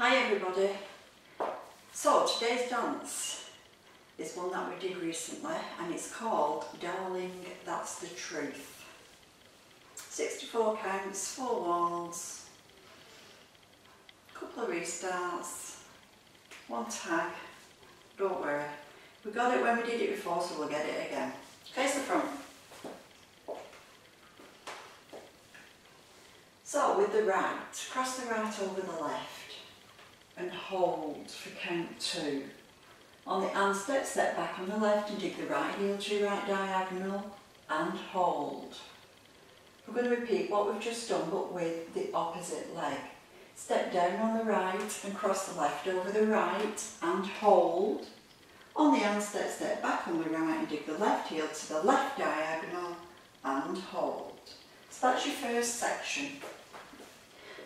Hi everybody. So today's dance is one that we did recently and it's called Darling That's the Truth. 64 counts, 4 walls, a couple of restarts, one tag, don't worry. We got it when we did it before so we'll get it again. Face the front. So with the right, cross the right over the left and hold for count two. On the handstand, step step back on the left and dig the right heel to right diagonal and hold. We're going to repeat what we've just done but with the opposite leg. Step down on the right and cross the left over the right and hold. On the handstand, step back on the right and dig the left heel to the left diagonal and hold. So that's your first section.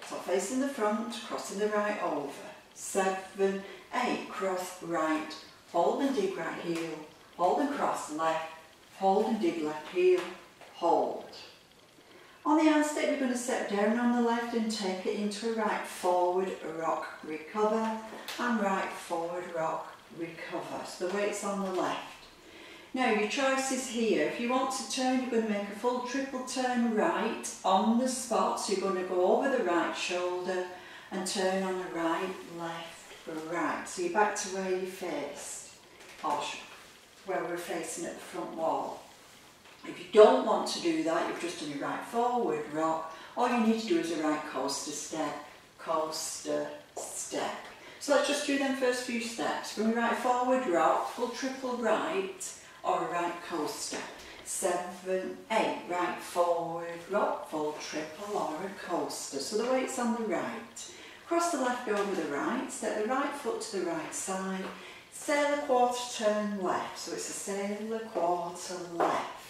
So facing the front, crossing the right over seven, eight, cross right, hold and dig right heel, hold and cross left, hold and dig left heel, hold. On the handstand we're going to step down on the left and take it into a right forward rock recover and right forward rock recover. So the weight's on the left. Now your choice is here. If you want to turn you're going to make a full triple turn right on the spot. So you're going to go over the right shoulder and turn on the right, left, right. So you're back to where you faced, where we're facing at the front wall. If you don't want to do that, you've just done your right forward rock. All you need to do is a right coaster step, coaster step. So let's just do them first few steps. From your right forward rock, full triple right, or a right coaster. Seven, eight, right forward rock, full triple or a coaster. So the weight's on the right. Cross the left over the right, step the right foot to the right side, sail a quarter turn left, so it's a sail a quarter left.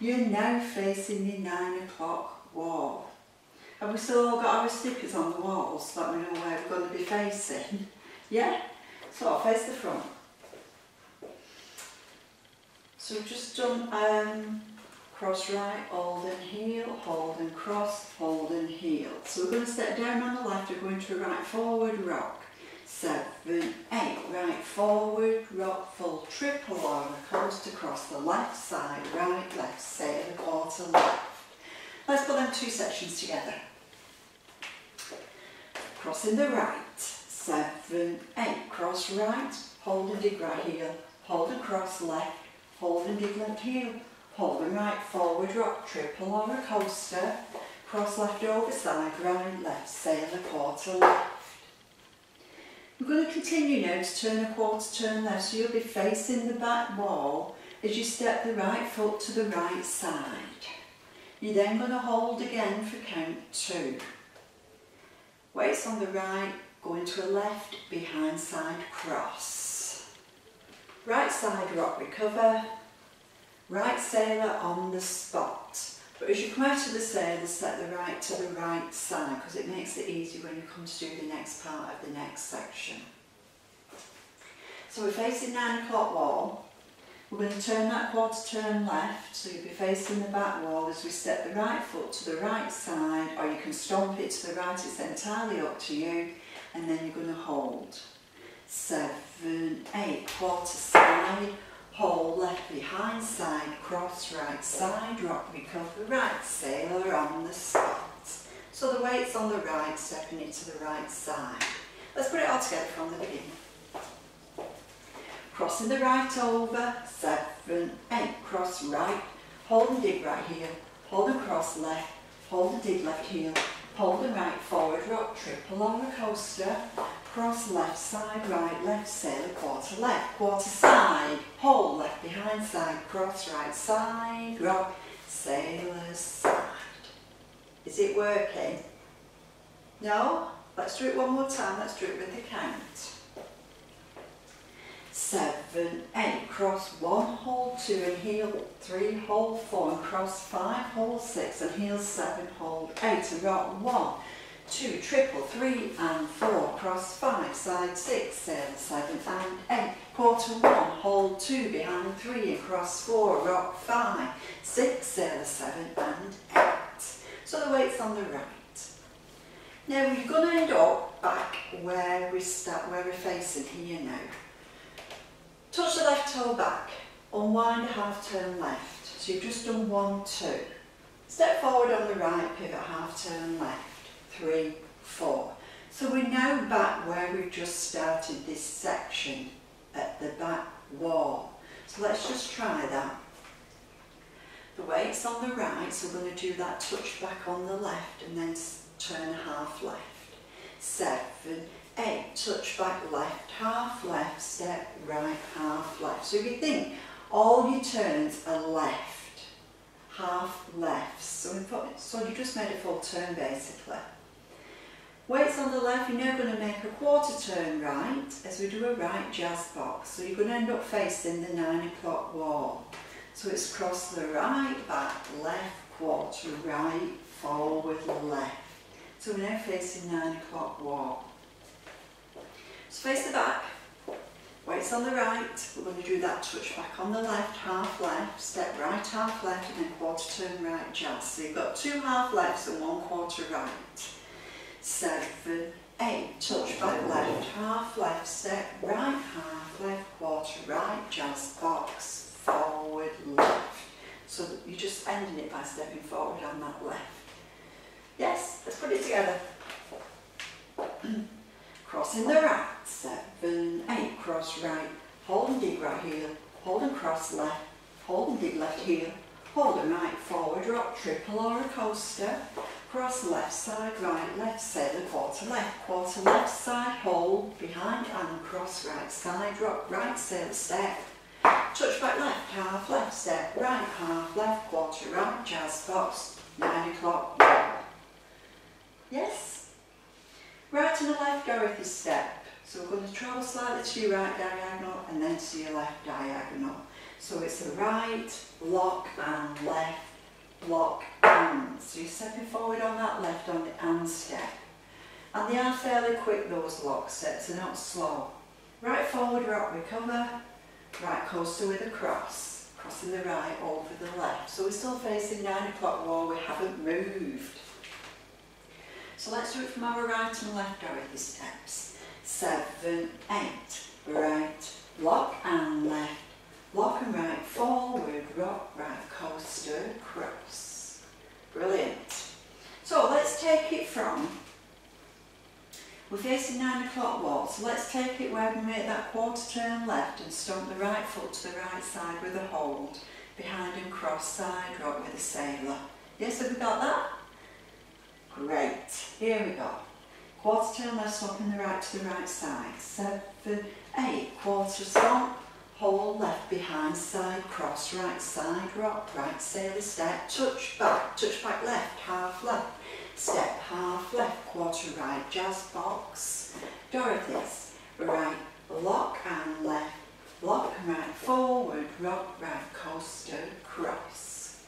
You're now facing the nine o'clock wall. Have we still all got our stickers on the walls so that we know where we're going to be facing? yeah? So I'll face the front. So we've just done um, cross right, hold and heel, hold and cross, hold and heel. So we're going to step down on the left, we're going to right forward rock. Seven, eight, right forward, rock, full triple coast across the left side, right, left, sail a quarter left. Let's put them two sections together. Crossing the right, seven, eight, cross right, hold and dig right heel, hold and cross left, hold and dig left heel, Hold and right forward rock triple or a coaster. Cross left over side, right, left, sail a quarter left. We're going to continue now to turn a quarter turn left so you'll be facing the back wall as you step the right foot to the right side. You're then going to hold again for count two. Weights on the right, going to a left, behind side cross. Right side rock recover, right sailor on the spot. But as you come out of the sailor, set the right to the right side because it makes it easy when you come to do the next part of the next section. So we're facing 9 o'clock wall. We're going to turn that quarter turn left, so you'll be facing the back wall as we step the right foot to the right side, or you can stomp it to the right, it's entirely up to you, and then you're going to hold. Seven, eight, quarter side, Hold left behind side, cross right side, rock recover right, sailor on the spot. So the weight's on the right, stepping it to the right side. Let's put it all together from the beginning. Crossing the right over, seven, eight, cross right, hold and dig right heel, hold and cross left, hold and dig left heel, hold and right forward, rock triple on the coaster, cross left side, right, left, sailor, quarter left, quarter side, hold left behind side, cross right side, rock, sailor side. Is it working? No? Let's do it one more time, let's do it with the count. Seven, eight, cross one, hold two and heel three, hold four and cross five, hold six and heel seven, hold eight and rock one, two, triple, three and four, cross five, side six, seven, seven and eight, quarter one, hold two, behind three and cross four, rock five, six, seven, seven and eight. So the weight's on the right. Now we're going to end up back where we start, where we're facing here now. Touch the left toe back, unwind a half turn left. So you've just done one, two. Step forward on the right, pivot half turn left, three, four. So we're now back where we've just started this section at the back wall. So let's just try that. The weight's on the right, so we're going to do that touch back on the left and then turn half left. Seven, eight, touch back left, half left, step right, half left. So if you think all your turns are left, half left. So, so you just made a full turn basically. Weights on the left, you're now going to make a quarter turn right as we do a right jazz box. So you're going to end up facing the nine o'clock wall. So it's cross the right, back, left, quarter, right, forward, left. So we're now facing nine o'clock wall. So face the back, weights on the right, we're going to do that touch back on the left, half left, step right, half left, and then quarter turn right jazz. So you've got two half lefts and one quarter right. Seven, eight, touch back left, half left, step right, half left, quarter right, jazz box forward, left. So you're just ending it by stepping forward on that left. Yes, let's put it together. Crossing the right, seven, eight, cross right, hold and dig right heel, hold and cross left, hold and dig left heel, hold and right, forward, rock, triple or a coaster, cross left side, right, left, sailor, quarter left, quarter left side, hold, behind and cross right side, rock, right, sailor, step, Touch back left, half left, step right, half left, quarter right, jazz box, nine o'clock, Yes? Right and the left go with Dorothy step. So we're going to travel slightly to your right diagonal and then to your left diagonal. So it's a right, lock and left, lock So you're stepping forward on that left on the and step. And they are fairly quick, those lock steps, they're not slow. Right forward, rock, recover, right coaster with a cross, crossing the right over the left. So we're still facing nine o'clock wall, we haven't moved. So let's do it from our right and left Dorothy steps. Seven, eight, right, lock and left, lock and right, forward, rock, right, coaster, cross. Brilliant. So let's take it from we're facing nine o'clock wall, so let's take it where we make that quarter turn left and stomp the right foot to the right side with a hold, behind and cross side rock with a sailor. Yes, have we got that? Great. Here we go. Quarter turn left, stomping the right to the right side. Seven, eight, quarter stomp, hold left behind side, cross right side, rock, right sailor step, touch back, touch back left, half left, step half left, quarter right, jazz box, Dorothy's, right, lock and left, lock and right, forward, rock, right, coaster, cross.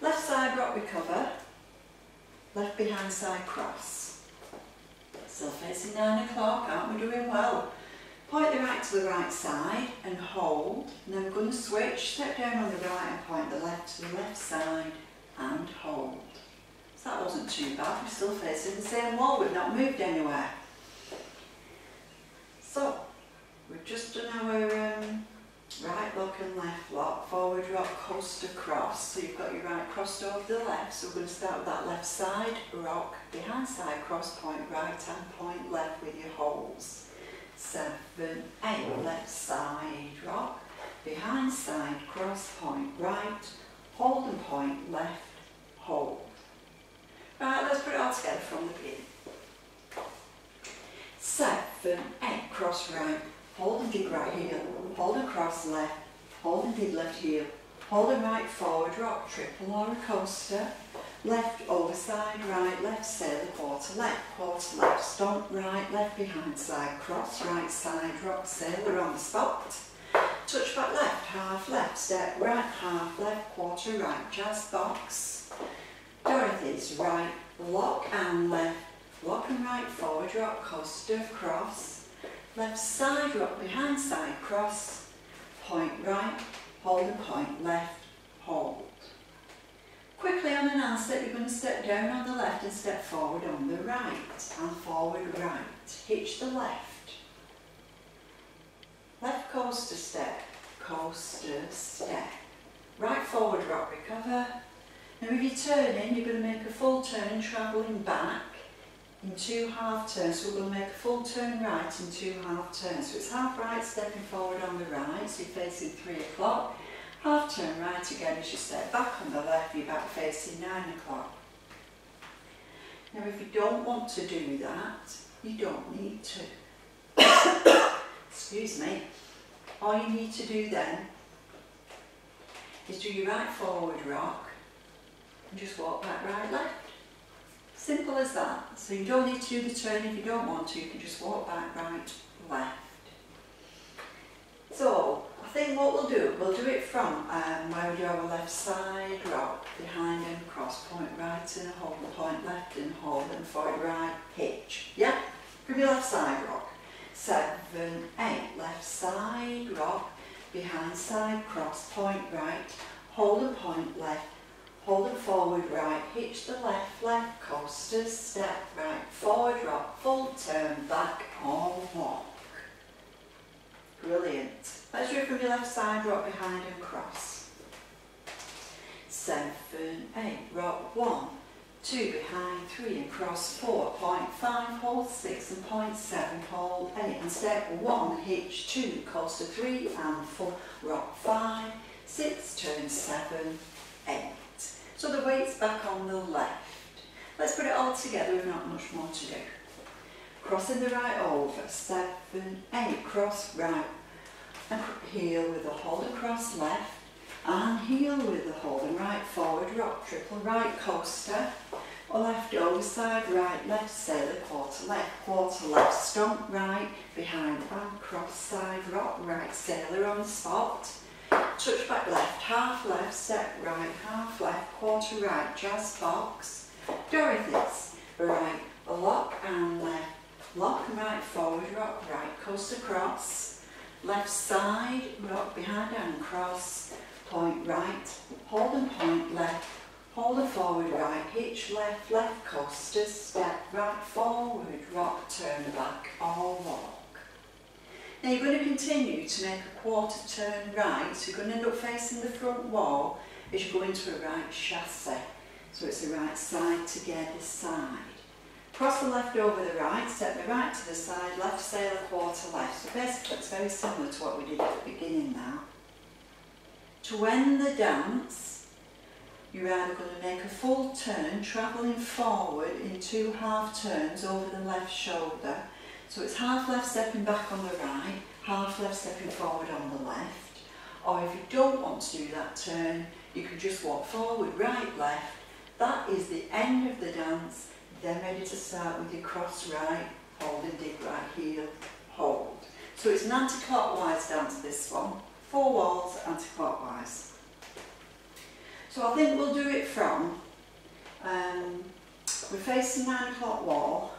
Left side rock recover, left behind side cross. Still facing nine o'clock, aren't we doing well? Point the right to the right side and hold. And then we're going to switch, step down on the right and point the left to the left side and hold. So that wasn't too bad, we're still facing the same wall, we've not moved anywhere. So, we've just done our um, right lock and left lock, forward rock, coaster cross. So you've got your right crossed over the left, so we're going to start with that left side, rock, behind side, cross point right and point left with your holes seven, eight, left side rock, behind side cross point right, hold and point left, hold. Right, let's put it all together from the beginning. Seven, eight, cross right, hold and dig right heel, hold and cross left, hold and dig left heel, hold and right forward, rock triple or a coaster, left over side, right, left sailor, quarter left, quarter left, stomp right, left behind side, cross right side, rock sailor on the spot, touch back left, half left, step right, half left, quarter right, jazz box, Dorothy's right, lock and left, lock and right, forward rock, coaster, cross, left side rock, behind side, cross, point right, hold and point left, hold Quickly on an hand step, you're going to step down on the left and step forward on the right. And forward, right. Hitch the left. Left coaster step, coaster step. Right forward rock recover. Now if you're turning, you're going to make a full turn, travelling back in two half turns. So we're going to make a full turn right in two half turns. So it's half right, stepping forward on the right, so you're facing three o'clock. Half turn right again as you step back on the left, you're back facing nine o'clock. Now if you don't want to do that, you don't need to. Excuse me. All you need to do then is do your right forward rock and just walk back right left. Simple as that. So you don't need to do the turn if you don't want to, you can just walk back right left. So I think what we'll do, we'll do it from um, where we do our left side rock, behind and cross, point right and hold, and point left and hold and forward right, hitch. Yeah? From your left side rock. Seven, eight, left side rock, behind side cross, point right, hold and point left, hold and forward right, hitch the left, left coaster, step right, forward rock, full turn, back or walk. Brilliant. Let's do it from your left side, rock behind and cross. Seven, eight, rock one, two behind, three and cross, four, point five, hold six and point seven, hold eight and step one, hitch two, cross coaster three and four, rock five, six, turn seven, eight. So the weight's back on the left. Let's put it all together, we've not much more to do. Crossing the right over, seven, eight, cross right, and heel with a hold across left, and heel with a hold and right forward, rock triple, right coaster, or left over side, right, left sailor, quarter left, quarter left, stomp right, behind and cross side, rock right, sailor on spot, touch back left, half left, step right, half left, quarter right, jazz box, Dorothy's, right, lock and left, lock right forward, rock right, coast across, left side, rock behind and cross, point right, hold and point left, hold and forward right, hitch left, left coaster, step right forward, rock, turn back or walk. Now you're going to continue to make a quarter turn right, so you're going to end up facing the front wall as you go into a right chasse. So it's the right side together side. Cross the left over the right, step the right to the side, left sailor quarter left. So basically it's very similar to what we did at the beginning now. To end the dance, you're either going to make a full turn, travelling forward in two half turns over the left shoulder. So it's half left stepping back on the right, half left stepping forward on the left. Or if you don't want to do that turn, you can just walk forward, right, left. That is the end of the dance then ready to start with your cross right, hold and dig right heel, hold. So it's an anti-clockwise dance this one, four walls anti-clockwise. So I think we'll do it from, um, we're facing 9 o'clock wall,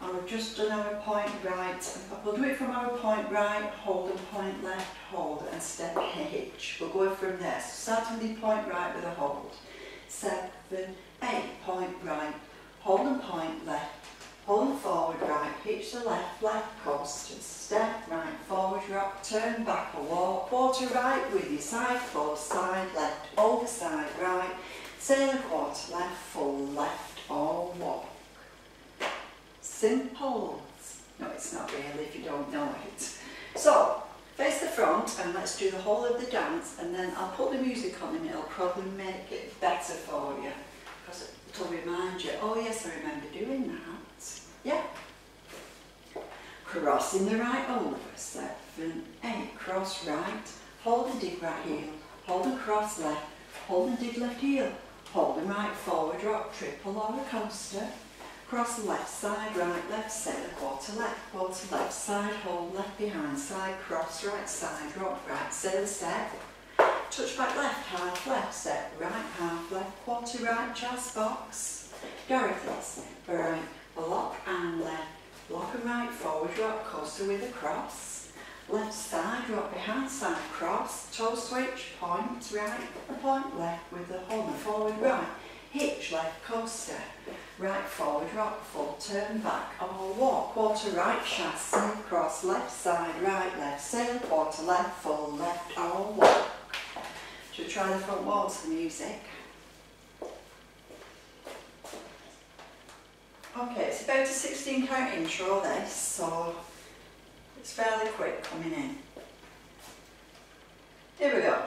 and we've just done our point right, we'll do it from our point right, hold and point left, hold and step hitch. We'll go from there, so starting the point right with a hold. Seven, eight, point right, hold and point left, hold forward right, hitch the left, left coast, step right, forward rock, turn back a walk, quarter right with your side close, side left, over side right, sailor quarter left, full left or walk. Simple. No, it's not really if you don't know it. So, face the front and let's do the whole of the dance and then I'll put the music on and it'll probably make it better for you because to remind you, oh yes, I remember doing that. Yeah. Crossing the right over, seven, eight, cross right, hold and dig right heel, hold and cross left, hold and dig left heel, hold and right forward, rock triple or a coaster, cross left side, right, left sailor, quarter left, quarter left side, hold left behind side, cross right side, rock right, sailor step, touch back left, half left, set, right, half left, quarter right, jazz box, Dorothy's, right, block and left, lock and right, forward rock, coaster with a cross, left side, rock behind side, cross, toe switch, point right, point left with the hover, forward right, hitch left, coaster, right forward, rock full, turn back, or walk, quarter right, chasse, cross, left side, right, left, sail, quarter left, full, left, or walk. Should try the front wall for music? Okay, it's about a 16 count intro this, so it's fairly quick coming in. Here we go.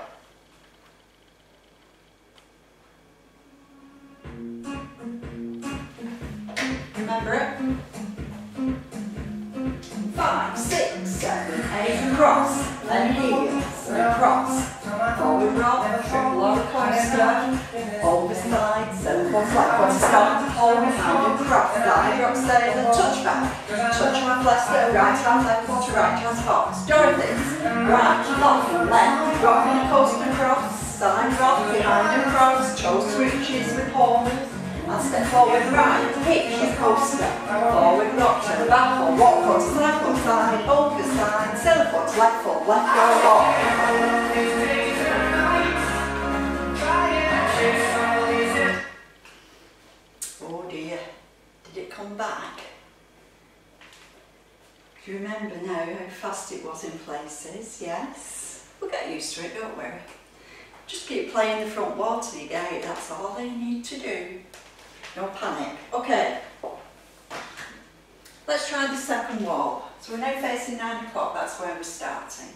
Roller coaster, over slide, seven foot flat, quarter start, hold hand and cross, slide, rock, then touch back. Touch left, step right, half left, quarter right, half fox. Dorothy's, right, and left, rock and coaster cross, side rock, behind and cross, toe switches with horns. And step forward right, hitch your coaster, forward. Rock to the back or walk foot to side foot side, over side, sail foot to left foot, left or walk. Remember now how fast it was in places? Yes? We'll get used to it, don't worry. Just keep playing the front wall till you get it, that's all you need to do. No panic. Okay. Let's try the second wall. So we're now facing 9 o'clock, that's where we're starting.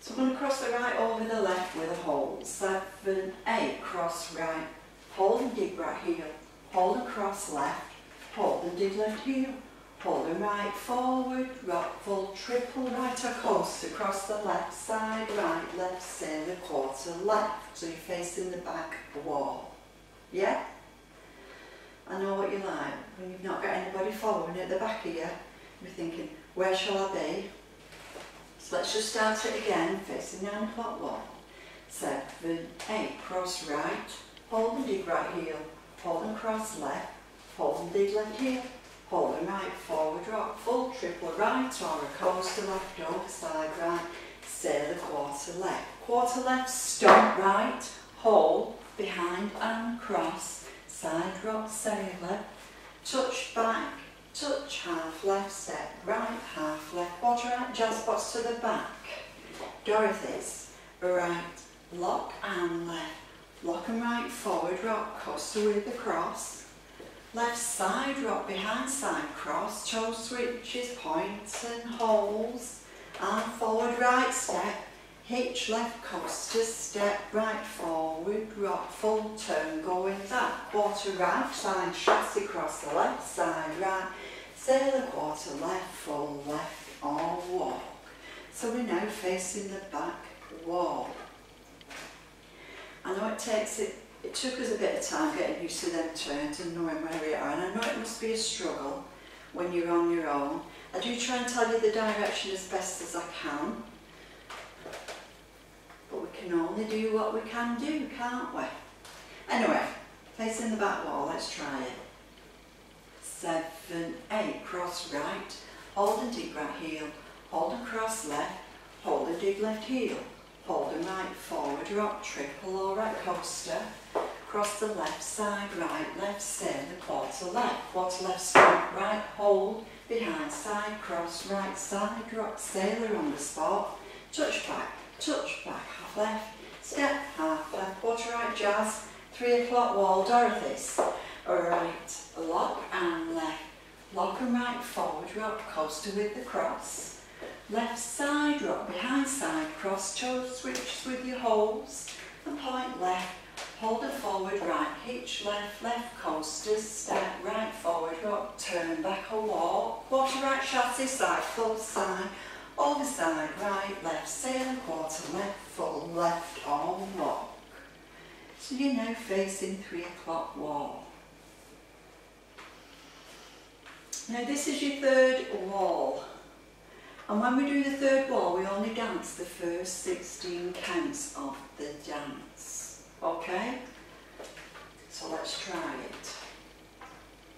So I'm going to cross the right over the left with a hold. 7, 8, cross right, hold and dig right heel, hold across left, hold and dig left heel, hold and right forward, rock full triple right a coast across the left side, right, left, sail a quarter left. So you're facing the back wall. Yeah? I know what you like when you've not got anybody following at the back of you. You're thinking, where shall I be? So let's just start it again, facing 9 o'clock wall. 7, 8, cross right, hold and dig right heel, hold and cross left, hold and dig left heel, hold and right, forward rock, full triple right or a coaster left over side right, sail a quarter left. Quarter left, stop right, hold, behind and cross, side rock, sailor, touch back, touch half left, step right, half left, quarter right, jazz box to the back. Dorothy's, right, lock and left, lock and right, forward rock, coaster with the cross, left side rock, behind side cross, toe switches, points and holes, Arm forward right step, hitch left coaster, step right forward, rock full turn, going back, quarter right side, chasse cross the left side, right, sail a quarter left, full left, or walk. So we're now facing the back wall. I know it takes it, it took us a bit of time getting used to them turns and knowing where we are, and I know it must be a struggle when you're on your own. I do try and tell you the direction as best as I can, but we can only do what we can do, can't we? Anyway, facing the back wall, let's try it. Seven, eight, cross right, hold and dig right heel, hold and cross left, hold and dig left heel, hold and right forward, rock triple or right coaster, cross the left side, right, left, sail the quarter left, quarter left, stop, right, hold, behind side, cross, right side, rock, sailor on the spot, touch back, touch back, half left, step, half left, quarter right, jazz, three o'clock wall, Dorothy's, right, lock and left, lock and right, forward, rock, coaster with the cross, left side, rock, behind side, cross, toe switch with your holes, and point left, hold it forward, right, hitch left, left coaster, step, right, forward, rock, turn back a walk, quarter right, chasse, side, full side, over side, right, left, sail quarter left, full left, on walk. So you're now facing three o'clock wall. Now this is your third wall. And when we do the third wall, we only dance the first 16 counts of the dance. Okay? So let's try it.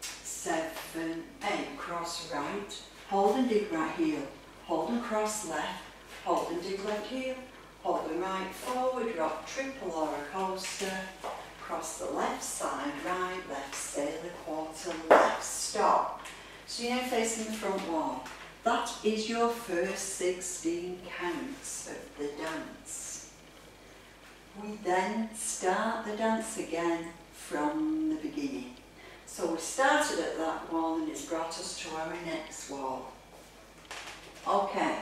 Seven, eight, cross right, hold and dig right heel, hold and cross left, hold and dig left heel, hold and right forward, rock triple or a coaster, cross the left side, right, left, sailor, quarter, left, stop. So you're now facing the front wall. That is your first 16 counts of the dance. We then start the dance again from the beginning. So we started at that wall and it's brought us to our next wall. Okay.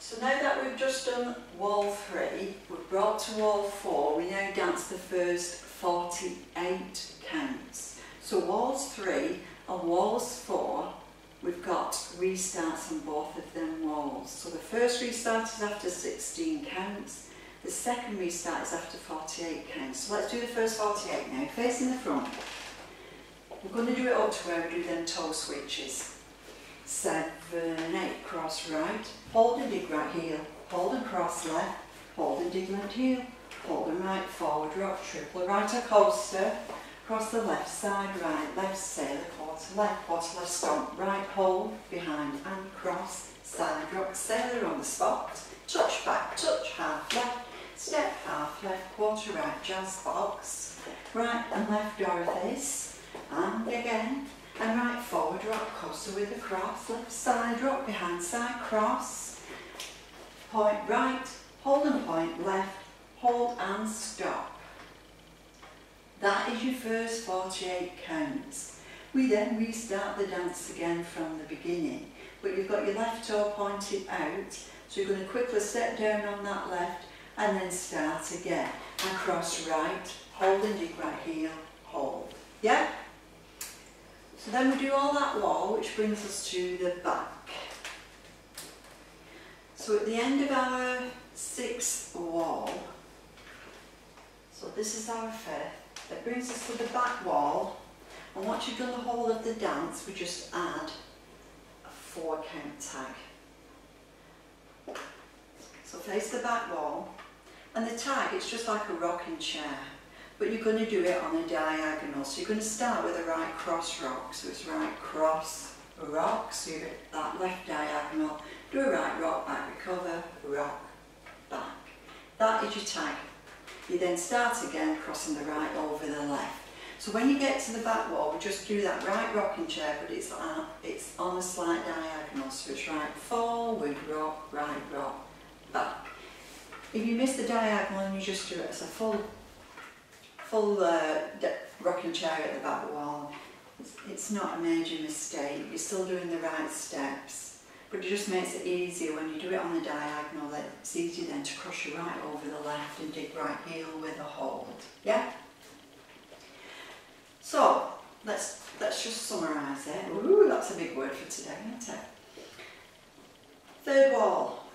So now that we've just done wall three, we've brought to wall four, we now dance the first 48 counts. So walls three and walls four, we've got restarts on both of them walls. So the first restart is after 16 counts, the second restart is after 48 counts. So let's do the first 48 now, facing the front. We're going to do it up to where we do them toe switches. Seven, eight, cross right, hold and dig right heel, hold and cross left, hold and dig left heel, hold and right, forward rock, triple right a coaster, cross the left side, right, left, sailor, left, left, stomp, right, hold, behind and cross, side rock, sailor on the spot, touch back, touch half left, step half left, quarter right, jazz box, right and left Dorothy's, and again, and right forward rock coaster with a cross, left side rock behind side cross, point right, hold and point left, hold and stop. That is your first 48 counts. We then restart the dance again from the beginning, but you've got your left toe pointed out, so you're going to quickly step down on that left and then start again. And cross right, hold and dig right heel, hold. Yeah? So then we do all that wall, which brings us to the back. So at the end of our sixth wall, so this is our fifth, that brings us to the back wall, and once you've done the whole of the dance, we just add a four count tag. So face the back wall, and the tag, it's just like a rocking chair but you're going to do it on a diagonal. So you're going to start with a right cross rock. So it's right cross rock, so you get that left diagonal, do a right rock, back recover, rock, back. That is your tag. You then start again crossing the right over the left. So when you get to the back wall, we just do that right rocking chair, but it's, uh, it's on a slight diagonal. So it's right forward, rock, right rock, back. If you miss the diagonal and you just do it as a full full uh, rocking chair at the back wall. It's, it's not a major mistake. You're still doing the right steps, but it just makes it easier when you do it on the diagonal. That it's easier then to cross your right over the left and dig right heel with a hold. Yeah. So let's let's just summarise it. Ooh, that's a big word for today, isn't it? Third wall.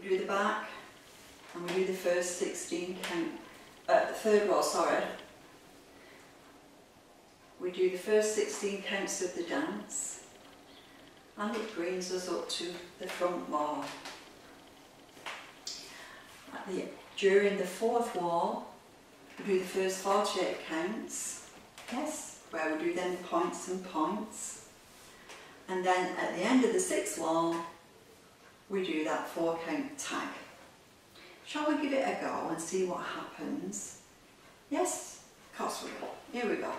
We do the back, and we do the first 16 count uh, third wall, sorry, we do the first 16 counts of the dance and it brings us up to the front wall. The, during the fourth wall, we do the first 48 counts, yes, where we do then points and points. And then at the end of the sixth wall, we do that four count tag. Shall we give it a go and see what happens? Yes? Of course we will. Here we go.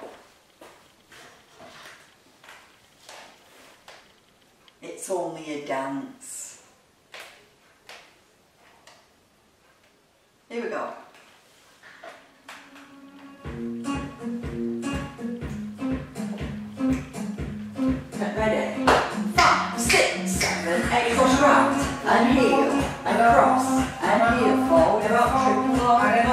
It's only a dance. Here we go. And heel and cross and heel forward up triple forward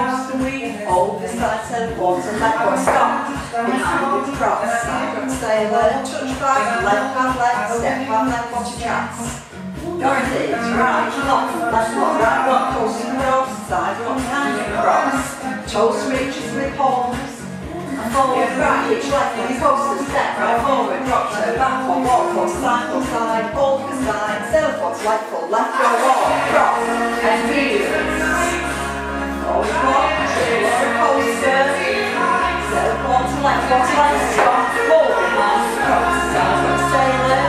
over side water left or stop behind and cross. Up sailor touch back left half left. Step half left. Watch chance Dorothy right. Lock. Left lock right. Lock coast and cross side rock behind and cross toes reaches with palms forward, right, reach left, when you coast step, right forward, drop to the back, or walk, or side, or side, hold for side, sail foot, left foot, left or walk, cross, and heel. Forward walk, triple or coaster, sail foot left, foot left, stop, hold behind, cross, side, or sailor,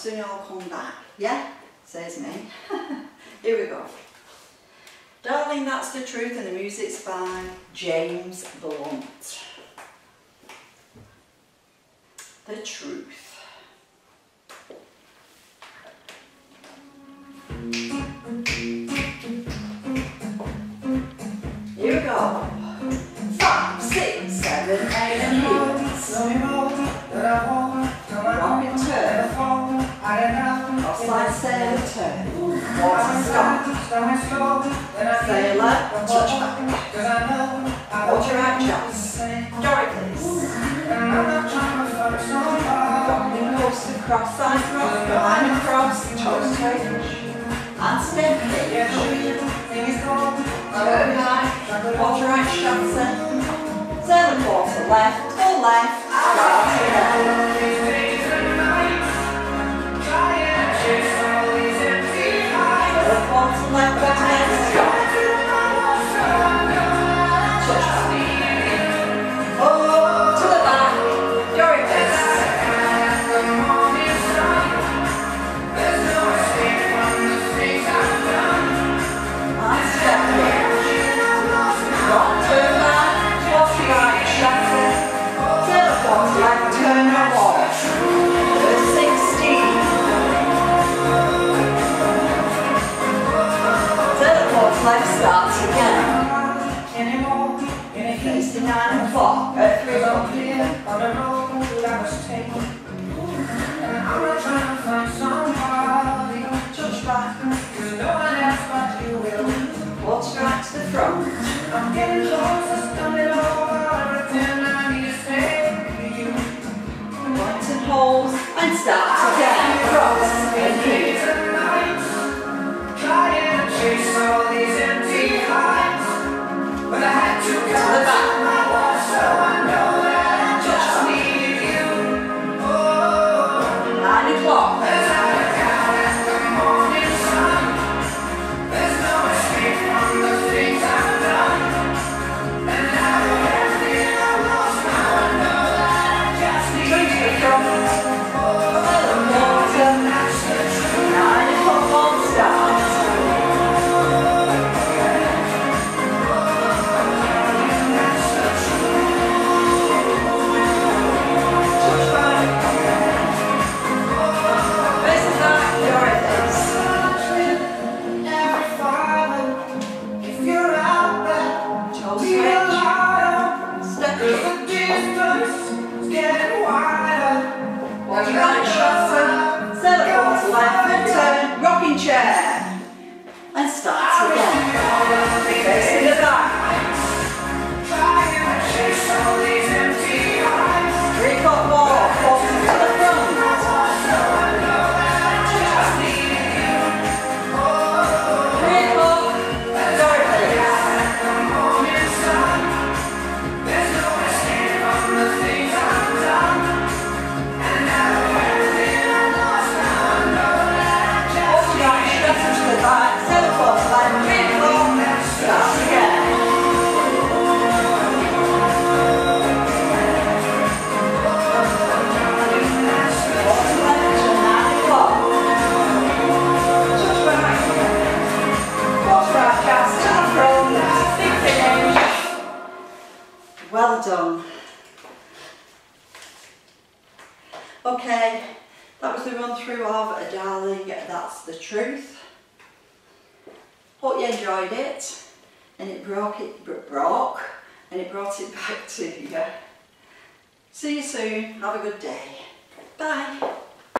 soon I'll come back. Yeah? Says me. Here we go. Darling, that's the truth, and the music's by James Blunt. The truth. cross, side cross, behind across. toe touch. And step, take your shoes, fingers come, turn right, watch right, shutter. Turn the quarter left, pull left, cross, left, quarter left, left,